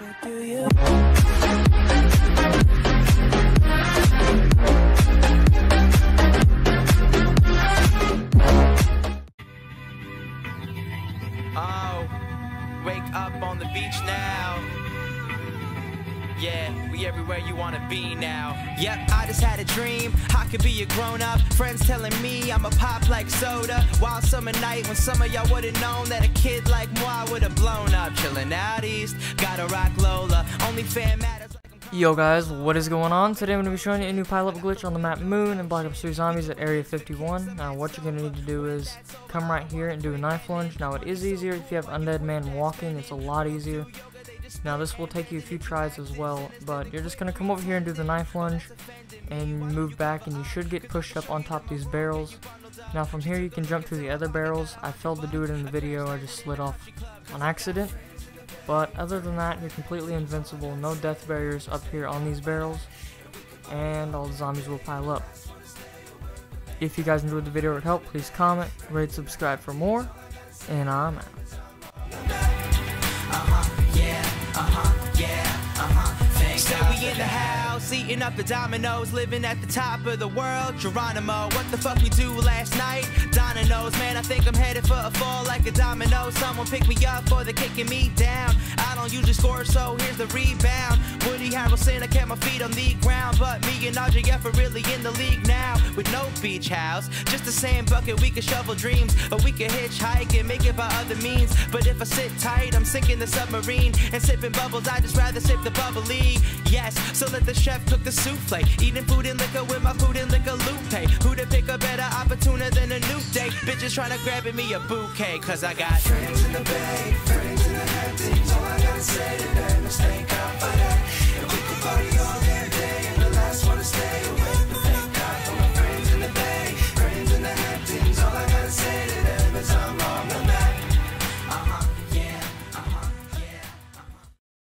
Oh, wake up on the beach now. Yeah, we everywhere you wanna be now. Yep, I just had a dream. I could be a grown up. Friends telling me I'm a pop like soda. Wild summer night when some of y'all would've known that a kid like moi would've blown up. Chilling out east, gotta rock Lola. Only fan matters. Yo guys, what is going on? Today I'm going to be showing you a new pile up glitch on the map Moon and Black Ops 3 Zombies at Area 51. Now what you're going to need to do is come right here and do a knife lunge. Now it is easier if you have Undead Man walking, it's a lot easier. Now this will take you a few tries as well, but you're just going to come over here and do the knife lunge and move back and you should get pushed up on top of these barrels. Now from here you can jump to the other barrels. I failed to do it in the video, I just slid off on accident. But other than that, you're completely invincible. No death barriers up here on these barrels. And all the zombies will pile up. If you guys enjoyed the video or helped, please comment, rate, subscribe for more. And I'm out. Uh-huh. The house, eating up the dominoes, living at the top of the world. Geronimo, what the fuck we do last night? Donna knows, man, I think I'm headed for a fall like a domino. Someone pick me up or they're kicking me down. I don't score, so here's the rebound. Woody Harrelson, I kept my feet on the ground, but me and RJF are really in the league now. With no beach house, just the sand bucket, we can shovel dreams, or we can hitchhike and make it by other means. But if I sit tight, I'm sinking the submarine and sipping bubbles. I just rather sip the bubbly. Yes, so let the chef cook the souffle. Eating food and liquor with my food and liquor lupe. Who to pick a better opportunity than a new day? Bitches trying to grab me a bouquet, cause I got Friends in the bay, friends in the heavens.